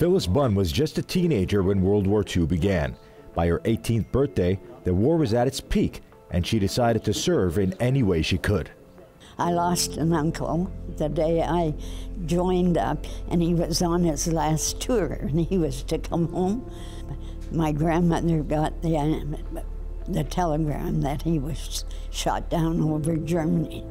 Phyllis Bunn was just a teenager when World War II began. By her 18th birthday, the war was at its peak, and she decided to serve in any way she could. I lost an uncle the day I joined up, and he was on his last tour, and he was to come home. My grandmother got the, the telegram that he was shot down over Germany.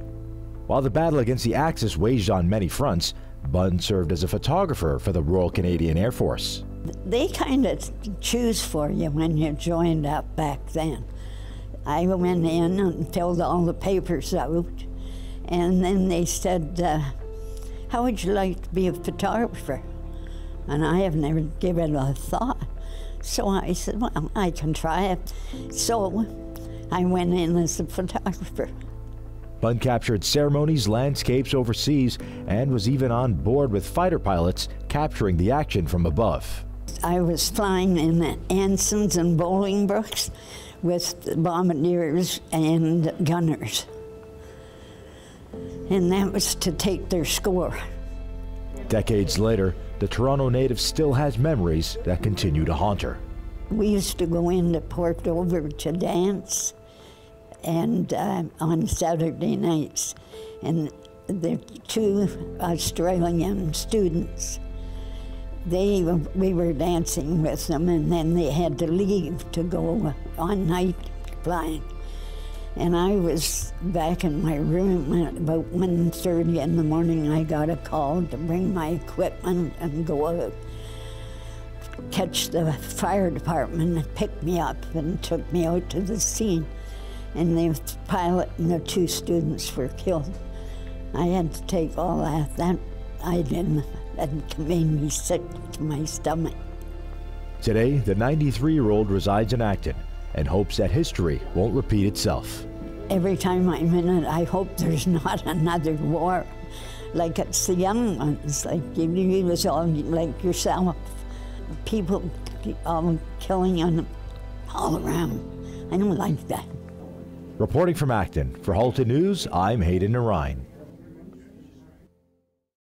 While the battle against the Axis waged on many fronts, Bunn served as a photographer for the Royal Canadian Air Force. They kind of choose for you when you joined up back then. I went in and filled all the papers out, and then they said, uh, How would you like to be a photographer? And I have never given a thought. So I said, Well, I can try it. So I went in as a photographer. Bunn captured ceremonies, landscapes overseas, and was even on board with fighter pilots capturing the action from above. I was flying in Ansons and Bolingbrokes with bombardiers and gunners. And that was to take their score. Decades later, the Toronto native still has memories that continue to haunt her. We used to go into Port Dover to dance and uh, on Saturday nights. And the two Australian students, they we were dancing with them, and then they had to leave to go on night flying. And I was back in my room at about 1.30 in the morning. I got a call to bring my equipment and go out. Catch the fire department and picked me up and took me out to the scene and the pilot and the two students were killed. I had to take all that. That I didn't. That made me sick to my stomach. Today, the 93 year old resides in Acton and hopes that history won't repeat itself. Every time I'm in it, I hope there's not another war. Like it's the young ones, like you was all like yourself. People all killing on all around. I don't like that. Reporting from Acton, for Halton News, I'm Hayden Narine.